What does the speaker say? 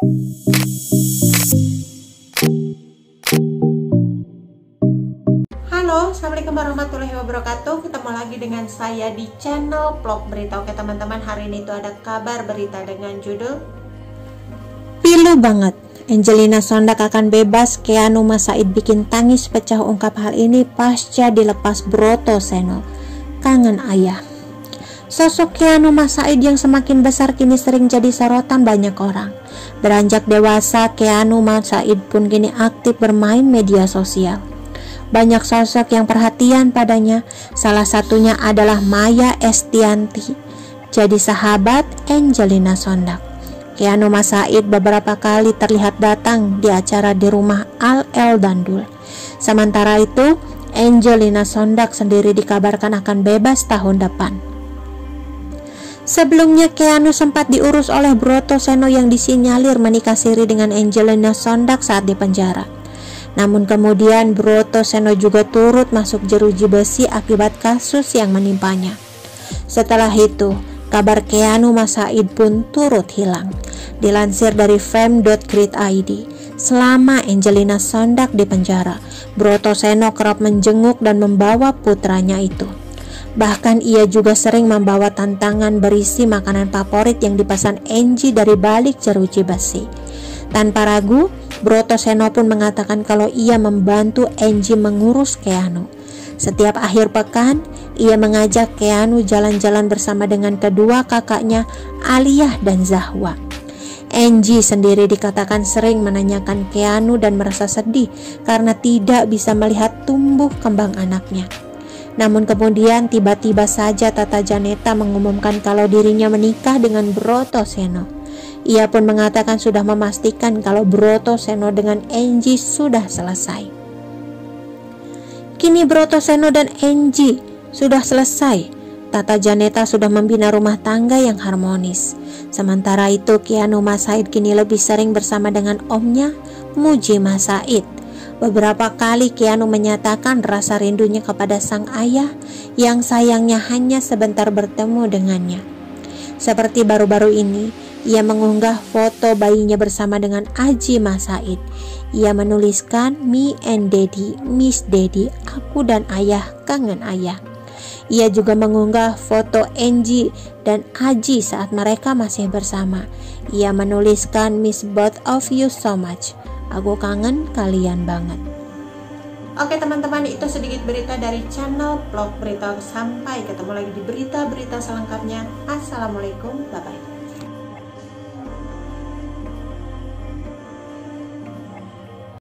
Halo, Assalamualaikum warahmatullahi wabarakatuh. Ketemu lagi dengan saya di channel vlog berita. Oke teman-teman, hari ini itu ada kabar berita dengan judul Pilu banget. Angelina Sondak akan bebas Keanu Masaid bikin tangis pecah ungkap hal ini pasca dilepas Broto Seno Kangen ayah Sosok Keanu Masaid yang semakin besar kini sering jadi sorotan banyak orang Beranjak dewasa, Keanu Masaid pun kini aktif bermain media sosial banyak sosok yang perhatian padanya, salah satunya adalah Maya Estianti, jadi sahabat Angelina Sondak. Keanu Masaid beberapa kali terlihat datang di acara di rumah Al El Dandul. Sementara itu, Angelina Sondak sendiri dikabarkan akan bebas tahun depan. Sebelumnya Keanu sempat diurus oleh Broto Seno yang disinyalir menikah siri dengan Angelina Sondak saat di penjara. Namun kemudian Broto Seno juga turut masuk jeruji besi akibat kasus yang menimpanya. Setelah itu, kabar Keanu Masaid pun turut hilang. Dilansir dari fame.grid.id, selama Angelina Sondak di penjara, Broto Seno kerap menjenguk dan membawa putranya itu. Bahkan ia juga sering membawa tantangan berisi makanan favorit yang dipesan Angie dari balik jeruji besi. Tanpa ragu, Broto Seno pun mengatakan kalau ia membantu Angie mengurus Keanu. Setiap akhir pekan, ia mengajak Keanu jalan-jalan bersama dengan kedua kakaknya, Aliyah dan Zahwa. Angie sendiri dikatakan sering menanyakan Keanu dan merasa sedih karena tidak bisa melihat tumbuh kembang anaknya. Namun kemudian tiba-tiba saja Tata Janeta mengumumkan kalau dirinya menikah dengan Broto Seno. Ia pun mengatakan sudah memastikan kalau Broto Seno dengan Enji sudah selesai. Kini Broto Seno dan Enji sudah selesai. Tata Janeta sudah membina rumah tangga yang harmonis. Sementara itu Kianu Masaid kini lebih sering bersama dengan omnya Muji Masaid. Beberapa kali Kianu menyatakan rasa rindunya kepada sang ayah yang sayangnya hanya sebentar bertemu dengannya. Seperti baru-baru ini, ia mengunggah foto bayinya bersama dengan Aji Masaid. Ia menuliskan, Me and Daddy, Miss Daddy, aku dan ayah kangen ayah. Ia juga mengunggah foto Angie dan Aji saat mereka masih bersama. Ia menuliskan, Miss both of you so much. Aku kangen kalian banget. Oke teman-teman itu sedikit berita dari channel vlog berita. Sampai ketemu lagi di berita-berita selengkapnya. Assalamualaikum. Bye bye